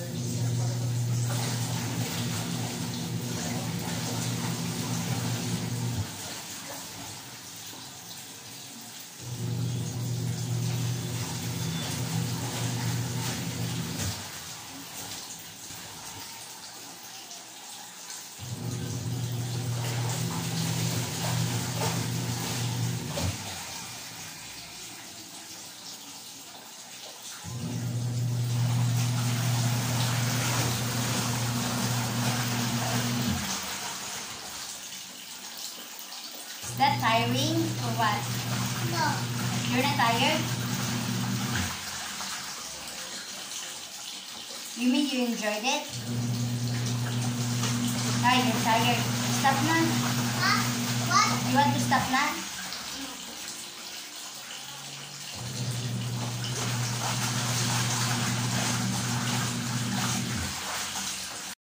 sisters. That tiring or what? No. You're not tired? You mean you enjoyed it? Ah, you're tired. Stop na. Huh? What? You want to stop na?